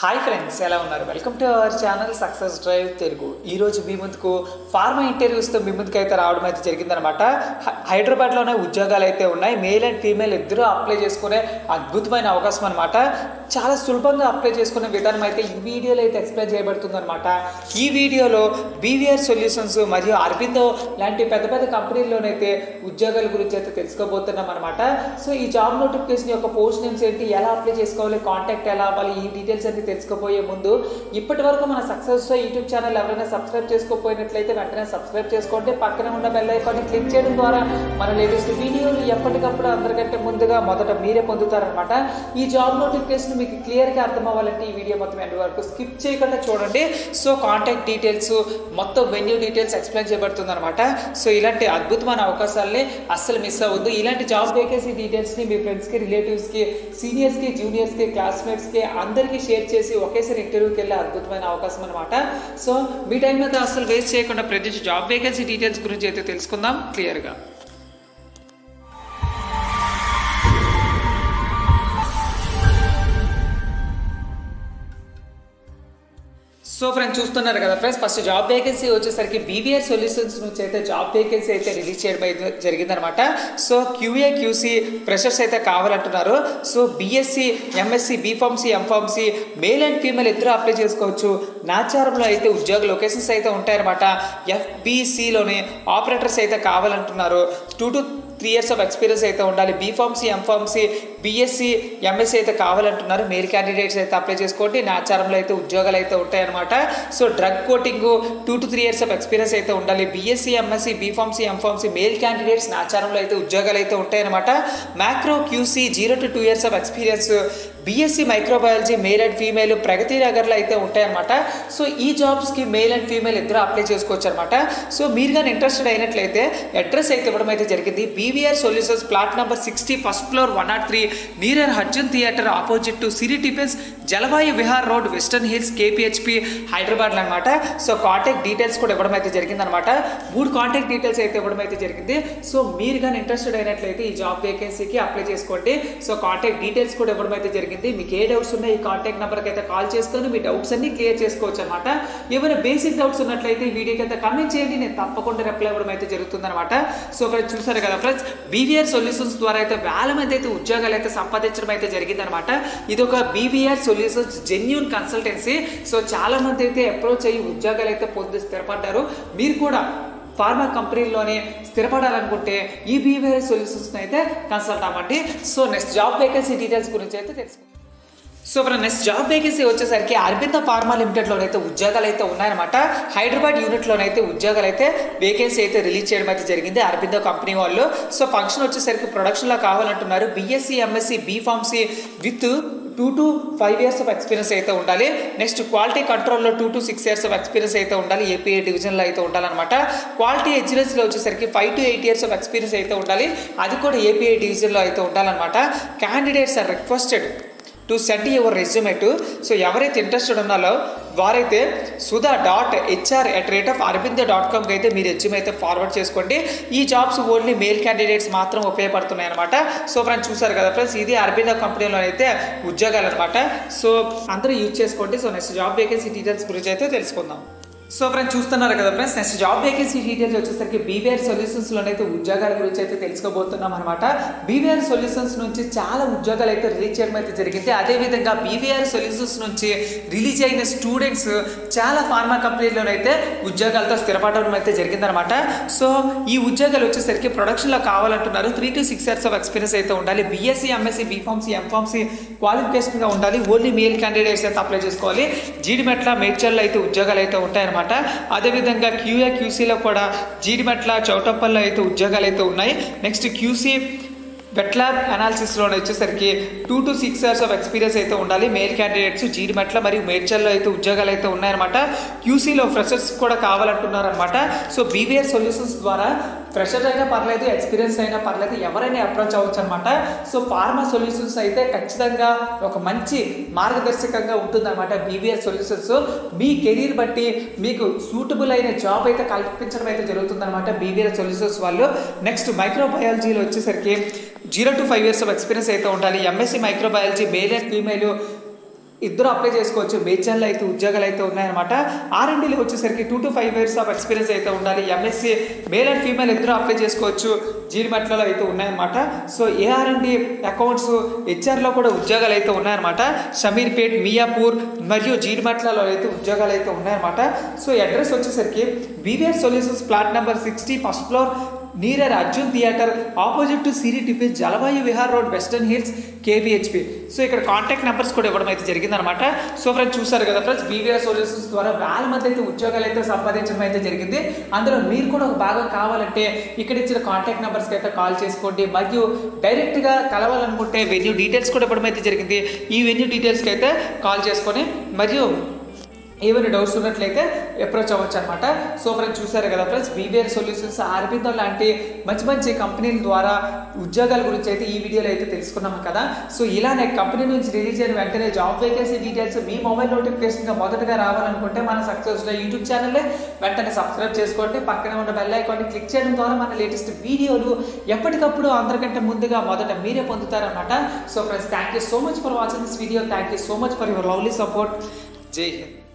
Hi friends ఎలా ఉన్నారు? Welcome to our channel success drive Telugu ఈరోజు మీ ముందుకు ఫార్మా ఇంటర్వ్యూస్తో మీ ముందుకు అయితే రావడం అయితే జరిగిందనమాట హైదరాబాద్లోనే ఉద్యోగాలు అయితే ఉన్నాయి. మేల్ అండ్ ఫీమేల్ ఇద్దరూ అప్లై చేసుకునే అద్భుతమైన అవకాశం అనమాట చాలా సులభంగా అప్లై చేసుకునే విధానం అయితే ఈ వీడియోలో అయితే ఎక్స్ప్లెయిన్ చేయబడుతుందన్నమాట. ఈ వీడియోలో బీవీఆర్ సొల్యూషన్స్ మరియు అరబిందో లాంటి పెద్ద పెద్ద కంపెనీల్లోనైతే ఉద్యోగాల గురించి అయితే తెలుసుకోబోతున్నాం అనమాట సో ఈ జాబ్ నోటిఫికేషన్ యొక్క పోస్ట్ నేమ్స్ ఏంటి? ఎలా అప్లై చేసుకోవాలి? కాంటాక్ట్ ఎలా అవ్వాలి? ఈ డీటెయిల్స్ అయితే తెలుసుకోబోయే ముందు ఇప్పటి వరకు మన సక్సెస్ యూట్యూబ్ ఛానల్ ఎవరైనా సబ్స్క్రైబ్ చేసుకోపోయినట్లయితే వెంటనే సబ్స్క్రైబ్ చేసుకోండి. పక్కనే ఉన్న బెల్ ఐకాన్ని క్లిక్ చేయడం ద్వారా మన లేటెస్ట్ వీడియోలు ఎప్పటికప్పుడు అందరికంటే ముందుగా మొదట మీరే పొందుతారనమాట ఈ జాబ్ నోటిఫికేషన్ మీకు క్లియర్గా అర్థం అవ్వాలంటే ఈ వీడియో మొత్తం ఎండ్ వరకు స్కిప్ చేయకుండా చూడండి. సో కాంటాక్ట్ డీటెయిల్స్ మొత్తం వెన్యూ డీటెయిల్స్ ఎక్స్ప్లెయిన్ చేయబడుతుంది అనమాట సో ఇలాంటి అద్భుతమైన అవకాశాలని అస్సలు మిస్ అవ్వద్దు. ఇలాంటి జాబ్ వేకెన్సీ డీటెయిల్స్ని మీ ఫ్రెండ్స్కి రిలేటివ్స్కి సీనియర్స్కి జూనియర్స్కి క్లాస్మేట్స్కి అందరికీ షేర్ చేసి ఒకేసారి ఇంటర్వ్యూకి వెళ్ళే అద్భుతమైన అవకాశం అనమాట సో మీ టైం అయితే అసలు వేస్ట్ చేయకుండా ప్రతి జాబ్ వేకెన్సీ డీటెయిల్స్ గురించి అయితే తెలుసుకుందాం. క్లియర్గా సో ఫ్రెండ్స్ చూస్తున్నారు కదా ఫ్రెండ్స్ ఫస్ట్ జాబ్ వేకెన్సీ వచ్చేసరికి బీవీఆర్ సొల్యూషన్స్ నుంచి అయితే జాబ్ వేకెన్సీ అయితే రిలీజ్ చేయడం అయితే జరిగిందనమాట సో క్యూఏ క్యూసీ ఫ్రెషర్స్ అయితే కావాలంటున్నారు. So BSc MSc B pharmacy M pharmacy male and female ఇద్దరు అప్లై చేసుకోవచ్చు. నాచారంలో అయితే ఉద్యోగ లొకేషన్స్ అయితే ఉంటాయన్నమాట. ఎఫ్బీసీలోని ఆపరేటర్స్ అయితే కావాలంటున్నారు. Two to three years of experience అయితే ఉండాలి. బీఫార్మసీ ఎంఫార్మసీ బీఎస్సీ ఎంఎస్సీ అయితే కావాలంటున్నారు. మేల్ క్యాండిడేట్స్ అయితే అప్లై చేసుకోండి. నాచారంలో అయితే ఉద్యోగాలు అయితే ఉంటాయన్నమాట. So drug coating two to three years of experience అయితే ఉండాలి. BSc MSc B pharmacy M pharmacy male candidates నాచారంలో అయితే ఉద్యోగాలు అయితే ఉంటాయన్నమాట. Macro QC zero to two years of experience BSc microbiology male and female Pragati నగర్లో అయితే ఉంటాయన్నమాట. So ఈ జాబ్స్కి మేల్ అండ్ ఫీమేల్ ఇద్దరు అప్లై చేసుకోవచ్చు అనమాట సో మీరు కానీ ఇంట్రెస్టెడ్ అయినట్లయితే అడ్రస్ అయితే ఇవ్వడం అయితే జరిగింది. BVR solutions plot number sixty first floor one nought three nearer Arjun theatre opposite to Siri tiffins Jalavayu Vihar road western hills KPHB హైదరాబాద్లో అనమాట సో కాంటాక్ట్ డీటెయిల్స్ కూడా ఇవ్వడం అయితే జరిగిందనమాట మూడు కాంటాక్ట్ డీటెయిల్స్ అయితే ఇవ్వడం అయితే జరిగింది. సో మీరు కానీ ఇంట్రెస్టెడ్ అయినట్లయితే ఈ జాబ్ వేకెన్సీకి అప్లై చేసుకోండి. సో కాంటాక్ట్ డీటెయిల్స్ కూడా ఇవ్వడం అయితే జరిగింది. మీకు ఏ డౌట్స్ ఉన్నాయి ఈ కాంటాక్ట్ నెంబర్కి అయితే కాల్ చేసుకొని మీ డౌట్స్ అన్ని క్లియర్ చేసుకోవచ్చు అనమాట ఏమైనా బేసిక్ డౌట్స్ ఉన్నట్లయితే వీడియోకి అయితే కమెంట్ చేయండి. నేను తప్పకుండా రిప్లై ఇవ్వడం అయితే జరుగుతుందనమాట సో ఫ్రెండ్స్ చూసారు కదా ఫ్రెండ్స్ బీవీఆర్ సొల్యూషన్స్ ద్వారా అయితే వేల మంది అయితే ఉద్యోగాలు అయితే సంపాదించడం అయితే జరిగిందనమాట ఇది ఒక BVR solutions genuine consultancy so చాలా మంది అయితే అప్రోచ్ అయ్యి ఉద్యోగాలు అయితే పొంది స్థిరపడ్డారు. మీరు కూడా ఫార్మా కంపెనీలోనే స్థిరపడాలనుకుంటే ఈ బీవీఆర్ సొల్యూషన్స్ అయితే కన్సల్ట్ అవ్వండి. So next job vacancy details గురించి అయితే తెలుసుకుందాం. సో మన నెక్స్ట్ జాబ్ వేకెన్సీ వచ్చేసరికి అరబింద ఫార్మా లిమిటెడ్లోనైతే ఉద్యోగాలు అయితే ఉన్నాయన్నమాట. హైదరాబాద్ యూనిట్లోనైతే ఉద్యోగాలు అయితే వేకెన్సీ అయితే రిలీజ్ చేయడం అయితే జరిగింది అరబింద కంపెనీ వాళ్ళు. సో ఫంక్షన్ వచ్చేసరికి ప్రొడక్షన్లో కావాలంటున్నారు. BSc MSc B pharmacy with two to five years of experience అయితే ఉండాలి. నెక్స్ట్ క్వాలిటీ కంట్రోల్లో two to six years of experience అయితే ఉండాలి. ఏపీఐ డివిజన్లో అయితే ఉండాలన్నమాట. క్వాలిటీ ఎగ్జిలెన్స్లో వచ్చేసరికి five to eight years of experience అయితే ఉండాలి. అది కూడా ఏపీఐ డివిజన్లో అయితే ఉండాలన్నమాట. Candidates are requested to send your resume to so ఎవరైతే ఇంట్రెస్టెడ్ ఉన్నారో వారైతే Sudha dot HR at rate of Aurobindo dot కామ్కి అయితే మీరు రెజ్యూమ్ అయితే ఫార్వర్డ్ చేసుకోండి. ఈ జాబ్స్ ఓన్లీ మేల్ క్యాండిడేట్స్ మాత్రం ఉపయోగపడుతున్నాయి అనమాట సో ఫ్రెండ్స్ చూసారు కదా ఫ్రెండ్స్ ఇది అరవింద కంపెనీలో అయితే ఉద్యోగాలు అనమాట సో అందరూ యూజ్ చేసుకోండి. So next job vacancy details గురించి అయితే తెలుసుకుందాం. సో ఫ్రెండ్స్ చూస్తున్నారు కదా friends next job vacancy details వచ్చేసరికి బీవీఆర్ సొల్యూషన్స్లోనైతే ఉద్యోగాల గురించి అయితే తెలుసుకోబోతున్నాం అనమాట బీవీఆర్ సొల్యూషన్స్ నుంచి చాలా ఉద్యోగాలు అయితే రిలీజ్ చేయడం అయితే జరిగింది. అదేవిధంగా బీవీఆర్ సొల్యూషన్స్ నుంచి రిలీజ్ అయిన స్టూడెంట్స్ చాలా ఫార్మా కంపెనీలోనైతే ఉద్యోగాలతో స్థిరపడడం అయితే జరిగిందనమాట సో ఈ ఉద్యోగాలు వచ్చేసరికి ప్రొడక్షన్లో కావాలంటున్నారు. Three to six years of experience అయితే ఉండాలి. BSc MSc B pharmacy M pharmacy క్వాలిఫికేషన్గా ఉండాలి. ఓన్లీ మేల్ క్యాండిడేట్స్ అయితే అప్లై చేసుకోవాలి. జీడిమెట్ల మేడ్చల్లో అయితే ఉద్యోగాలు అయితే ఉంటాయన్నమాట. అదేవిధంగా క్యూఏ క్యూసీలో కూడా జీడిమెట్ల చౌటంపల్లో అయితే ఉద్యోగాలు అయితే ఉన్నాయి నెక్స్ట్ క్యూసీ వెట్ ల్యాబ్ అనాలిసిస్లో వచ్చేసరికి two to six years of experience అయితే ఉండాలి. మేల్ క్యాండిడేట్స్ జీడిమెట్ల మరియు మేడ్చల్లో అయితే ఉద్యోగాలు అయితే ఉన్నాయన్నమాట. క్యూసీలో ఫ్రెషర్స్ కూడా కావాలంటున్నారు అనమాట సో బీవీఆర్ సొల్యూషన్స్ ద్వారా ఫ్రెషర్ అయినా పర్లేదు ఎక్స్పీరియన్స్ అయినా పర్లేదు ఎవరైనా అప్రోచ్ అవ్వచ్చు అనమాట సో ఫార్మా సొల్యూషన్స్ అయితే ఖచ్చితంగా ఒక మంచి మార్గదర్శకంగా ఉంటుందన్నమాట బీవీఆర్ సొల్యూషన్స్ మీ కెరీర్ బట్టి మీకు సూటబుల్ అయిన జాబ్ అయితే కల్పించడం అయితే జరుగుతుందన్నమాట బీవీఆర్ సొల్యూషన్స్ వాళ్ళు. నెక్స్ట్ మైక్రోబయాలజీలో వచ్చేసరికి zero to five years of experience అయితే ఉండాలి MSc microbiology male and female ఇద్దరు అప్లై చేసుకోవచ్చు. మేచన్లో అయితే ఉద్యోగాలు అయితే ఉన్నాయన్నమాట. ఆర్ఎండీలో వచ్చేసరికి two to five years of experience అయితే ఉండాలి. ఎంఎస్సీ మేల్ అండ్ ఫీమేల్ ఇద్దరు అప్లై చేసుకోవచ్చు. జీడిమెట్లలో అయితే ఉన్నాయన్నమాట. సో ఏఆర్ఎండి అకౌంట్స్ హెచ్ఆర్లో కూడా ఉద్యోగాలు అయితే ఉన్నాయన్నమాట. షమీర్పేట్ మియాపూర్ మరియు జీడిమెట్లలో అయితే ఉద్యోగాలు అయితే ఉన్నాయన్నమాట. సో అడ్రస్ వచ్చేసరికి BVR solutions plot number sixty first floor nearer Arjun theatre opposite to Siri tiffin Jalavayu Vihar road western hills KPHB so ఇక్కడ కాంటాక్ట్ నెంబర్స్ కూడా ఇవ్వడం అయితే జరిగిందనమాట సో ఫ్రెండ్స్ చూసారు కదా ఫ్రెండ్స్ బీవీఆర్ సోల్యూషన్స్ ద్వారా వేల మంది అయితే ఉద్యోగాలు అయితే సంపాదించడం అయితే జరిగింది. అందులో మీరు కూడా ఒక భాగం కావాలంటే ఇక్కడ ఇచ్చిన కాంటాక్ట్ నెంబర్స్కి అయితే కాల్ చేసుకోండి. మరియు డైరెక్ట్గా కలవాలనుకుంటే వెన్యూ డీటెయిల్స్ కూడా ఇవ్వడం అయితే జరిగింది. ఈ వెన్యూ డీటెయిల్స్కి అయితే కాల్ చేసుకొని మరియు ఏమైనా డౌట్స్ ఉన్నట్లయితే అప్రోచ్ అవ్వచ్చు అనమాట సో ఫ్రెండ్స్ చూసారు కదా ఫ్రెండ్స్ బీబీఆర్ సొల్యూషన్స్ అరబిందో లాంటి మంచి మంచి కంపెనీల ద్వారా ఉద్యోగాల గురించి అయితే ఈ వీడియోలో అయితే తెలుసుకున్నాము కదా. సో ఇలానే కంపెనీ నుంచి రిలీజ్ అయిన వెంటనే జాబ్ వేకెన్సీ డీటెయిల్స్ మీ మొబైల్ నోటిఫికేషన్గా మొదటగా రావాలనుకుంటే మన సక్సెస్లో యూట్యూబ్ ఛానల్లే వెంటనే సబ్స్క్రైబ్ చేసుకోండి. పక్కనే ఉన్న బెల్ ఐకాన్ని క్లిక్ చేయడం ద్వారా మన లేటెస్ట్ వీడియోలు ఎప్పటికప్పుడు అందరికంటే ముందుగా మొదట మీరే పొందుతారనమాట so friends thank you so much for watching this video thank you so much for your lovely support Jai Hind.